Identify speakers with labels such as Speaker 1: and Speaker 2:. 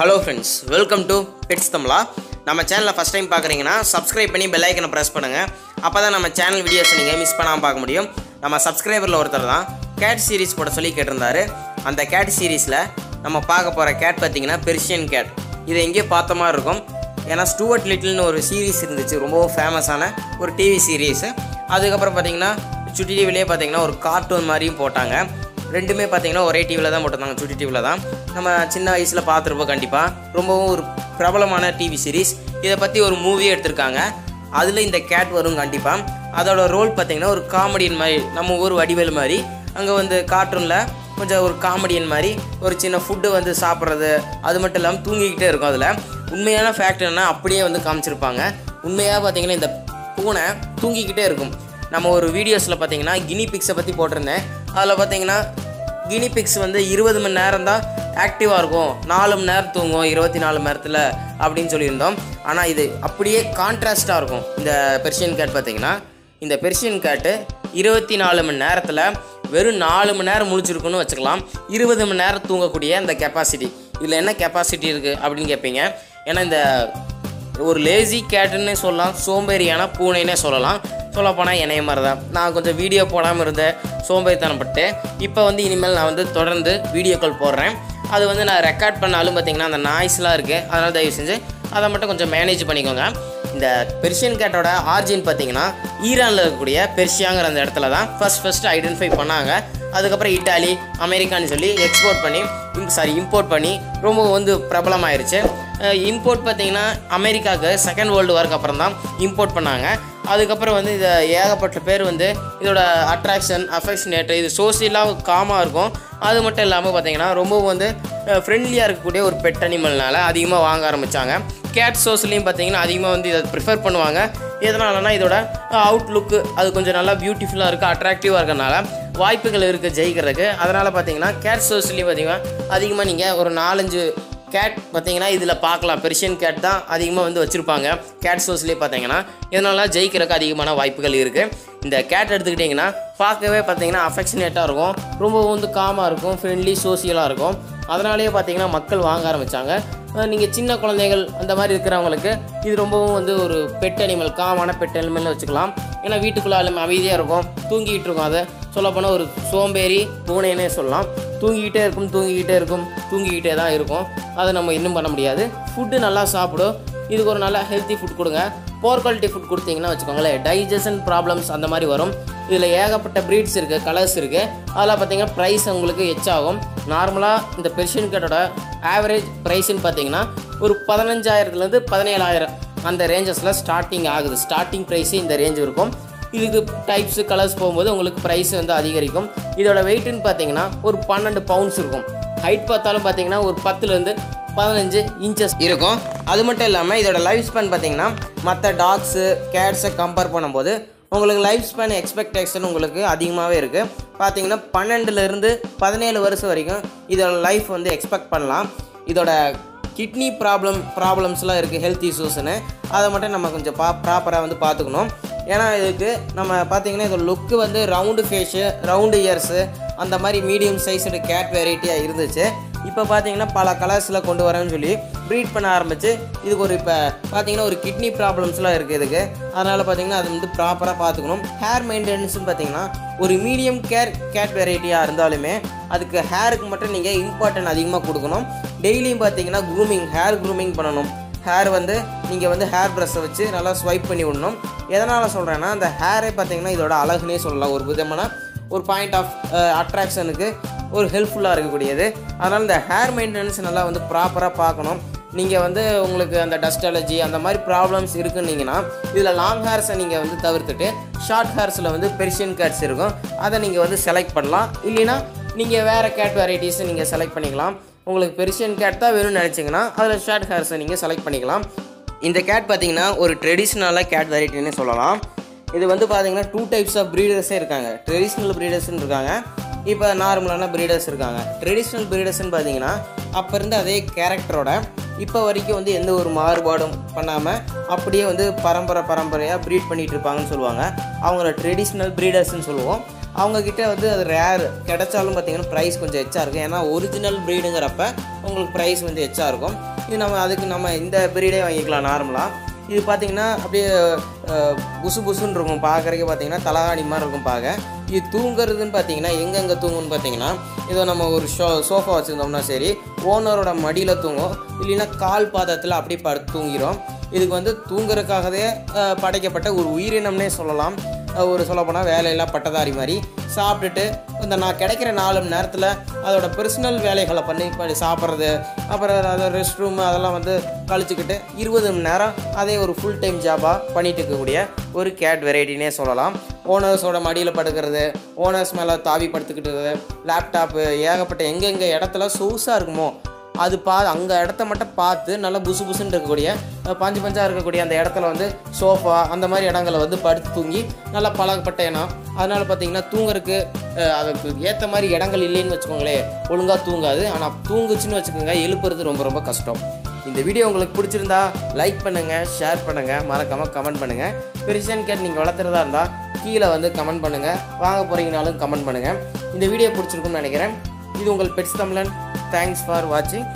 Speaker 1: Hello friends welcome to pets தமிழா நம்ம சேனலை first time பார்க்குறீங்கன்னா சப்ஸ்கிரைப் பண்ணி பெல் ஐக்கனை ப்ரெஸ் பண்ணுங்கள் அப்போ தான் நம்ம சேனல் வீடியோஸை நீங்கள் மிஸ் பண்ணாமல் பார்க்க முடியும். நம்ம சப்ஸ்கிரைபரில் ஒருத்தர் தான் கேட் சீரிஸ் போட சொல்லி கேட்டிருந்தாரு. அந்த கேட் சீரிஸில் நம்ம பார்க்க போகிற கேட் பார்த்தீங்கன்னா பெர்ஷியன் கேட் இது எங்கேயோ பார்த்த மாதிரி இருக்கும். ஏன்னா ஸ்டூவர்ட் லிட்டில்னு ஒரு சீரிஸ் இருந்துச்சு. ரொம்பவும் ஃபேமஸான ஒரு டிவி சீரீஸு அதுக்கப்புறம் பார்த்தீங்கன்னா சுட்டி டிவிலே பார்த்தீங்கன்னா ஒரு கார்ட்டூன் மாதிரியும் போட்டாங்க. ரெண்டுமே பார்த்தீங்கன்னா ஒரே டிவியில் தான் போட்டிருந்தாங்க. சுட்டி டிவியில் தான். நம்ம சின்ன வயசில் பார்த்துருப்போம் கண்டிப்பாக ரொம்பவும் ஒரு பிரபலமான டிவி சீரிஸ் இதை பற்றி ஒரு மூவி எடுத்திருக்காங்க. அதில் இந்த கேட் வரும் கண்டிப்பாக அதோட ரோல் பார்த்தீங்கன்னா ஒரு காமெடியன் மாதிரி நம்ம ஊர் வடிவேல் மாதிரி. அங்கே வந்து கார்ட்டூனில் கொஞ்சம் ஒரு காமெடியன் மாதிரி ஒரு சின்ன ஃபுட்டு வந்து சாப்பிட்றது அது மட்டும் இல்லாமல் தூங்கிக்கிட்டே இருக்கும் அதில். உண்மையான ஃபேக்ட் அப்படியே வந்து காமிச்சிருப்பாங்க. உண்மையாக பார்த்தீங்கன்னா இந்த பூனை தூங்கிக்கிட்டே இருக்கும். நம்ம ஒரு வீடியோஸில் பார்த்தீங்கன்னா கினி பிக்ஸை பற்றி போட்டிருந்தேன். அதில் பார்த்தீங்கன்னா கினிபிக்ஸ் வந்து இருபது மணி நேரம் தான் ஆக்டிவாக இருக்கும். நாலு மணி நேரம் தூங்கும் இருபத்தி நாலு மணி நேரத்தில் அப்படின்னு சொல்லியிருந்தோம். ஆனால் இது அப்படியே கான்ட்ராஸ்ட்டாக இருக்கும். இந்த பெர்ஷியன் கேட் பார்த்தீங்கன்னா இந்த பெர்ஷியன் கேட்டு இருபத்தி நாலு மணி நேரத்தில் வெறும் நாலு மணி நேரம் முழிச்சிருக்குன்னு வச்சுக்கலாம். இருபது மணி நேரம் தூங்கக்கூடிய இந்த கெப்பாசிட்டி இதில் என்ன கெப்பாசிட்டி இருக்குது அப்படின்னு கேட்பீங்க ஏன்னா இந்த ஒரு லேசி கேட்டுன்னே சொல்லலாம் சோம்பேறியான பூனைன்னே சொல்லலாம். சொல்லப்போனால் என்னைய மாதிரி தான் நான் கொஞ்சம் வீடியோ போடாமல் இருந்தேன் சோம்பேறித்தனப்பட்டு. இப்போ வந்து இனிமேல் நான் வந்து தொடர்ந்து வீடியோக்கள் போடுறேன். அது வந்து நான் ரெக்கார்ட் பண்ணாலும் பார்த்தீங்கன்னா அந்த நாய்ஸ்லாம் இருக்குது அதனால் தயவு செஞ்சு அதை மட்டும் கொஞ்சம் மேனேஜ் பண்ணிக்கோங்க. இந்த பெர்ஷியன் கேட்டோட ஆர்ஜின் பார்த்தீங்கன்னா ஈரானில் இருக்கக்கூடிய பெர்ஷியாங்கிற அந்த இடத்துல தான் ஃபஸ்ட் ஃபஸ்ட்டு ஐடென்டிஃபை பண்ணாங்க. அதுக்கப்புறம் இட்டாலி அமெரிக்கான்னு சொல்லி எக்ஸ்போர்ட் பண்ணி சாரி இம்போர்ட் பண்ணி ரொம்ப வந்து பிரபலமாயிருச்சு. இம்போர்ட் பார்த்தீங்கன்னா அமெரிக்காவுக்கு செகண்ட் வேர்ல்டு வார்க்கு அப்புறம் தான் இம்போர்ட் பண்ணாங்க. அதுக்கப்புறம் வந்து இதை ஏகப்பட்ட பேர் வந்து இதோட அட்ராக்ஷன் அஃபெக்ஷனேட்டு இது சோசியலாக காமாக இருக்கும். அது மட்டும் இல்லாமல் பார்த்தீங்கன்னா ரொம்பவும் வந்து ஃப்ரெண்ட்லியாக இருக்கக்கூடிய ஒரு பெட் அனிமல்னால அதிகமாக வாங்க ஆரம்பித்தாங்க கேட் சோஸ்லேயும் பார்த்தீங்கன்னா அதிகமாக வந்து இதை ப்ரிஃபர் பண்ணுவாங்க. எதனாலனா இதோட அவுட்லுக்கு அது கொஞ்சம் நல்லா பியூட்டிஃபுல்லாக இருக்குது அட்ராக்டிவாக இருக்கிறனால வாய்ப்புகள் இருக்குது ஜெயிக்கிறதுக்கு. அதனால் பார்த்தீங்கன்னா கேட் சோஸ்லேயும் பார்த்தீங்கன்னா அதிகமாக நீங்கள் ஒரு நாலஞ்சு கேட் பார்த்தீங்கன்னா இதில் பார்க்கலாம். பெர்ஷியன் கேட் தான் அதிகமாக வந்து வச்சுருப்பாங்க. கேட் ஷோஸ்லேயே பார்த்தீங்கன்னா இதனால ஜெயிக்கிறதுக்கு அதிகமான வாய்ப்புகள் இருக்குது இந்த கேட் எடுத்துக்கிட்டிங்கன்னா பார்க்கவே பார்த்தீங்கன்னா அஃபெக்ஷனேட்டாக இருக்கும். ரொம்ப வந்து காமாக இருக்கும் ஃப்ரெண்ட்லி சோசியலாக இருக்கும். அதனாலேயே பார்த்தீங்கன்னா மக்கள் வாங்க ஆரம்பித்தாங்க நீங்கள் சின்ன குழந்தைகள் அந்த மாதிரி இருக்கிறவங்களுக்கு இது ரொம்பவும் வந்து ஒரு பெட் அனிமல் காமான பெட் அனிமல்னு வச்சுக்கலாம். ஏன்னா வீட்டுக்குள்ளாலும் அமைதியாக இருக்கும் தூங்கிட்டு இருக்கும் அதை. சொல்லப்போனால் ஒரு சோம்பேறி பூனைன்னே சொல்லலாம். தூங்கிக்கிட்டே இருக்கும் தூங்கிக்கிட்டே இருக்கும் தூங்கிக்கிட்டே தான் இருக்கும். அதை நம்ம இன்னும் பண்ண முடியாது. ஃபுட்டு நல்லா சாப்பிடும் இதுக்கு ஒரு நல்ல ஹெல்த்தி ஃபுட் கொடுங்க. போர் குவாலிட்டி ஃபுட் கொடுத்தீங்கன்னா வச்சுக்கோங்களேன் டைஜஷன் ப்ராப்ளம்ஸ் அந்த மாதிரி வரும். இதில் ஏகப்பட்ட ப்ரீட்ஸ் இருக்குது கலர்ஸ் இருக்குது அதில் பார்த்தீங்கன்னா ப்ரைஸ் உங்களுக்கு எச்சாகும் நார்மலாக இந்த பெர்ஷியன் கேட்டோட ஆவரேஜ் ப்ரைஸ்ன்னு பார்த்தீங்கன்னா ஒரு பதினஞ்சாயிரத்துலேருந்து பதினேழாயிரம் அந்த ரேஞ்சஸில் ஸ்டார்டிங் ஆகுது. ஸ்டார்டிங் ப்ரைஸு இந்த ரேஞ்ச் இருக்கும். இதுக்கு டைப்ஸு கலர்ஸ் போகும்போது உங்களுக்கு ப்ரைஸ் வந்து அதிகரிக்கும். இதோட வெயிட்டுன்னு பார்த்தீங்கன்னா ஒரு பன்னெண்டு பவுண்ட்ஸ் இருக்கும். ஹைட் பார்த்தாலும் பார்த்தீங்கன்னா ஒரு பத்துலேருந்து பதினஞ்சு இன்ச்சஸ் இருக்கும். அது மட்டும் இல்லாமல் இதோட லைஃப் ஸ்பேன் பார்த்தீங்கன்னா மற்ற டாக்ஸு கேட்ஸை கம்பேர் பண்ணும்போது உங்களுக்கு லைஃப் ஸ்பேன் எக்ஸ்பெக்டேஷன் உங்களுக்கு அதிகமாகவே இருக்குது பார்த்தீங்கன்னா பன்னெண்டுலேருந்து பதினேழு வருஷம் வரைக்கும் இதோட லைஃப் வந்து எக்ஸ்பெக்ட் பண்ணலாம். இதோட கிட்னி ப்ராப்ளம் ப்ராப்ளம்ஸ்லாம் இருக்குது ஹெல்த் இஷ்யூஸ்னு அதை மட்டும் நம்ம கொஞ்சம் பா ப்ராப்பராக வந்து பார்த்துக்கணும். ஏன்னா இதுக்கு நம்ம பார்த்தீங்கன்னா இதோட லுக்கு வந்து ரவுண்டு ஃபேஸு ரவுண்டு இயர்ஸு அந்த மாதிரி மீடியம் சைஸோட கேட் வெரைட்டியாக இருந்துச்சு. இப்போ பார்த்தீங்கன்னா பல கலர்ஸில் கொண்டு வரேன்னு சொல்லி ப்ரீட் பண்ண ஆரம்பிச்சு. இதுக்கு ஒரு இப்போ பார்த்தீங்கன்னா ஒரு கிட்னி ப்ராப்ளம்ஸ்லாம் இருக்குது இதுக்கு. அதனால் பார்த்தீங்கன்னா அது வந்து ப்ராப்பராக பார்த்துக்கணும் ஹேர் மெயின்டெனன்ஸ்னு பார்த்தீங்கன்னா ஒரு மீடியம் கேர் கேட் வெரைட்டியாக இருந்தாலுமே அதுக்கு ஹேருக்கு மட்டும் நீங்கள் இம்பார்ட்டன்ட் அதிகமாக கொடுக்கணும். டெய்லியும் பார்த்தீங்கன்னா க்ரூமிங் ஹேர் க்ரூமிங் பண்ணணும். ஹேர் வந்து நீங்கள் வந்து ஹேர் ப்ரஷ்ஷை வச்சு நல்லா ஸ்வைப் பண்ணி விடணும். எதனால் சொல்கிறேன்னா அந்த ஹேரே பார்த்தீங்கன்னா இதோட அழகுனே சொல்லலாம். ஒரு விதமான ஒரு பாயிண்ட் ஆஃப் அட்ராக்ஷனுக்கு ஒரு ஹெல்ப்ஃபுல்லாக இருக்கக்கூடியது. அதனால் இந்த ஹேர் மெயின்டெனன்ஸ் நல்லா வந்து ப்ராப்பராக பார்க்கணும். நீங்கள் வந்து உங்களுக்கு அந்த டஸ்ட் அலர்ஜி அந்த மாதிரி ப்ராப்ளம்ஸ் இருக்குன்னீங்கன்னா இதில் லாங் ஹேர்ஸை நீங்கள் வந்து தவிர்த்துட்டு ஷார்ட் ஹேர்ஸில் வந்து பெர்ஷியன் கேட்ஸ் இருக்கும். அதை நீங்கள் வந்து செலக்ட் பண்ணலாம். இல்லைன்னா நீங்கள் வேறு கேட் வெரைட்டிஸை நீங்கள் செலக்ட் பண்ணிக்கலாம். உங்களுக்கு பெர்ஷியன் கேட் தான் வேணும்னு நினச்சிங்கன்னா அதில் ஷார்ட் ஹேர்ஸை நீங்கள் செலக்ட் பண்ணிக்கலாம். இந்த கேட் பார்த்தீங்கன்னா ஒரு ட்ரெடிஷ்னலாக கேட் வெரைட்டின்னு சொல்லலாம். இது வந்து பார்த்தீங்கன்னா டூ டைப்ஸ் ஆஃப் ப்ரீடர்ஸே இருக்காங்க. ட்ரெடிஷ்னல் ப்ரீடர்ஸ்னு இருக்காங்க. இப்போ நார்மலான ப்ரீடர்ஸ் இருக்காங்க. ட்ரெடிஷ்னல் ப்ரீடர்ஸ்னு பார்த்தீங்கன்னா அப்போ இருந்து அதே கேரக்டரோட இப்போ வரைக்கும் வந்து எந்த ஒரு மாறுபாடும் பண்ணாமல் அப்படியே வந்து பரம்பரை பரம்பரையாக ப்ரீட் பண்ணிகிட்டு இருப்பாங்கன்னு சொல்லுவாங்க. அவங்கள ட்ரெடிஷ்னல் ப்ரீடர்ஸ்னு சொல்லுவோம். அவங்கக்கிட்ட வந்து அது ரேர் கிடைச்சாலும் பார்த்தீங்கன்னா ப்ரைஸ் கொஞ்சம் எச்சா இருக்கும். ஏன்னா ஒரிஜினல் ப்ரீடுங்கிறப்ப உங்களுக்கு ப்ரைஸ் வந்து எச்சா இருக்கும். இது நம்ம அதுக்கு நம்ம இந்த ப்ரீடே வாங்கிக்கலாம் நார்மலாக இது பார்த்தீங்கன்னா அப்படியே புசு புசுன்னு இருக்கும் பார்க்குறக்கே பார்த்தீங்கன்னா தலகாணி மாதிரி இருக்கும் பார்க்க இது தூங்குறதுன்னு பார்த்தீங்கன்னா எங்கெங்கே தூங்குன்னு பார்த்தீங்கன்னா இதோ நம்ம ஒரு ஷோ சோஃபா வச்சுருந்தோம்னா சரி ஓனரோட மடியில் தூங்கும் இல்லைன்னா கால் பாதத்தில் அப்படியே படுத்து தூங்கிடும் இதுக்கு வந்து தூங்குறதுக்காகவே படைக்கப்பட்ட ஒரு உயிரினம்னே சொல்லலாம். ஒரு சொல்லப்போனால் வேலையெல்லாம் பட்டதாரி மாதிரி சாப்பிட்டுட்டு இந்த நான் கிடைக்கிற நாலு மணி நேரத்தில் அதோட பர்சனல் வேலைகளை பண்ணி பண்ணி சாப்பிட்றது அப்புறம் அதை ரெஸ்ட் ரூம் அதெல்லாம் வந்து கழிச்சுக்கிட்டு இருபது மணி நேரம் அதே ஒரு ஃபுல் டைம் ஜாபாக பண்ணிட்டு இருக்கக்கூடிய ஒரு கேட் வெரைட்டினே சொல்லலாம். ஓனர்ஸோட மடியில் படுக்கிறது ஓனர்ஸ் மேலே தாவி படுத்துக்கிட்டு லேப்டாப்பு ஏகப்பட்ட எங்கெங்கே இடத்துல சொகுசாக இருக்குமோ அது பா அங்கே இடத்த மட்டும் பார்த்து நல்லா புசு புசுன்னு இருக்கக்கூடிய பாஞ்சு பஞ்சு பஞ்சாக இருக்கக்கூடிய அந்த இடத்துல வந்து சோஃபா அந்த மாதிரி இடங்களை வந்து படுத்து தூங்கி நல்லா பழகப்பட்ட இடம். அதனால் பார்த்தீங்கன்னா தூங்குறதுக்கு அதுக்கு ஏற்ற மாதிரி இடங்கள் இல்லைன்னு வச்சுக்கோங்களேன். ஒழுங்காக தூங்காது. ஆனால் தூங்குச்சுன்னு வச்சுக்கோங்க எழுப்புறது ரொம்ப ரொம்ப கஷ்டம். இந்த வீடியோ உங்களுக்கு பிடிச்சிருந்தா லைக் பண்ணுங்கள் ஷேர் பண்ணுங்கள் மறக்காமல் கமெண்ட் பண்ணுங்கள் பெருசான்னு கேட்டு நீங்கள் வளர்த்துறதா இருந்தால் கீழே வந்து கமெண்ட் பண்ணுங்கள் வாங்க போகிறீங்கனாலும் கமெண்ட் பண்ணுங்கள் இந்த வீடியோ பிடிச்சிருக்குன்னு நினைக்கிறேன். இது உங்கள் பெட்ஸ் தமிழன். தேங்க்ஸ் ஃபார் வாட்சிங்